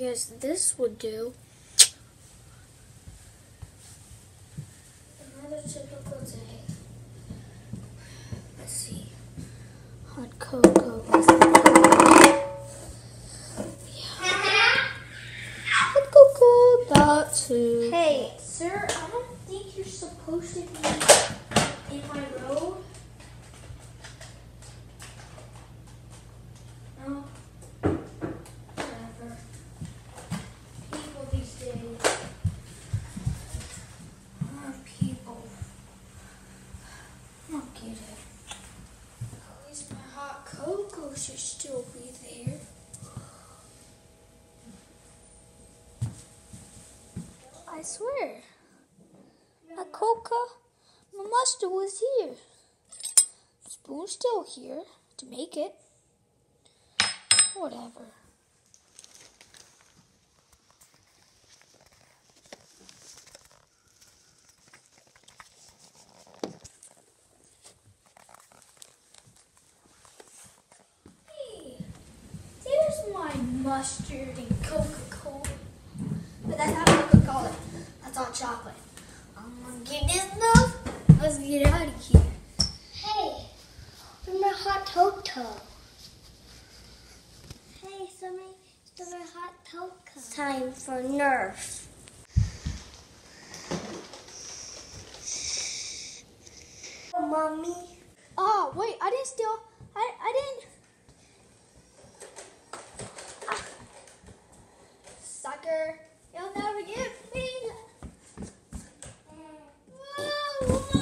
I guess this would do. Another typical day. Let's see. Hot cocoa. Yeah. Hot cocoa. That too. Hey, sir, I don't think you're supposed to be in my road. Get it. At least my hot cocoa should still be there. I swear. My coca, my mustard was here. Spoon's still here to make it. Whatever. Hey, my mustard and Coca-Cola. But that's not Coca-Cola. That's all chocolate. I'm gonna get this enough. Let's get out of here. Hey, where's my hot cocoa? Hey, somebody, where's my hot cocoa? Time for Nerf. Mommy. Oh, wait, I didn't steal. You'll never get me. Whoa, whoa.